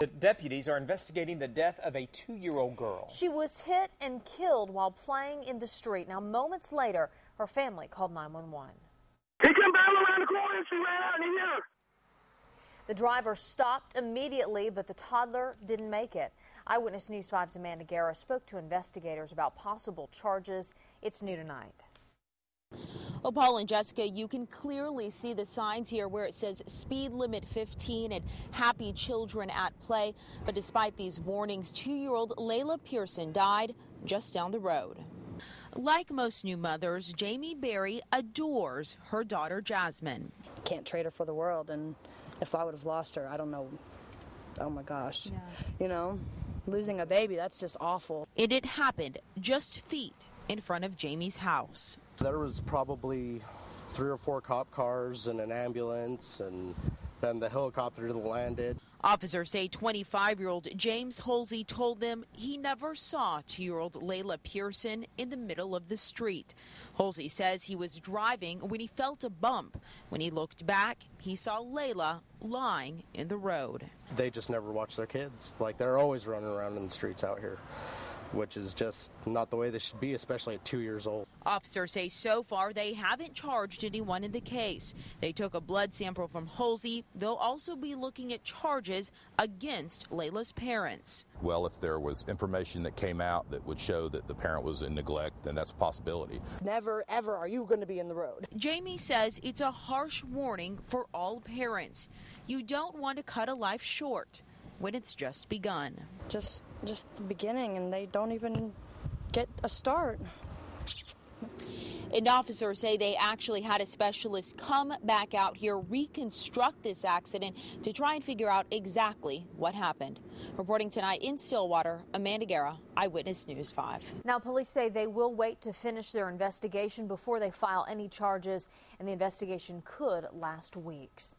The deputies are investigating the death of a two-year-old girl. She was hit and killed while playing in the street. Now, moments later, her family called 911. He come down around the corner and she ran out in here. The driver stopped immediately, but the toddler didn't make it. Eyewitness News 5's Amanda Guerra spoke to investigators about possible charges. It's new tonight. Well, Paul and Jessica, you can clearly see the signs here where it says speed limit 15 and happy children at play. But despite these warnings, two year old Layla Pearson died just down the road. Like most new mothers, Jamie Berry adores her daughter Jasmine. Can't trade her for the world. And if I would have lost her, I don't know. Oh my gosh. Yeah. You know, losing a baby, that's just awful. And it happened just feet in front of Jamie's house. There was probably three or four cop cars and an ambulance, and then the helicopter landed. Officers say 25 year old James Hulsey told them he never saw two year old Layla Pearson in the middle of the street. Hulsey says he was driving when he felt a bump. When he looked back, he saw Layla lying in the road. They just never watch their kids. Like they're always running around in the streets out here which is just not the way they should be, especially at two years old. Officers say so far they haven't charged anyone in the case. They took a blood sample from Hulsey. They'll also be looking at charges against Layla's parents. Well, if there was information that came out that would show that the parent was in neglect, then that's a possibility. Never, ever are you going to be in the road. Jamie says it's a harsh warning for all parents. You don't want to cut a life short when it's just begun. Just just the beginning and they don't even get a start. And officers say they actually had a specialist come back out here, reconstruct this accident to try and figure out exactly what happened. Reporting tonight in Stillwater, Amanda Guerra, Eyewitness News 5. Now, police say they will wait to finish their investigation before they file any charges, and the investigation could last weeks.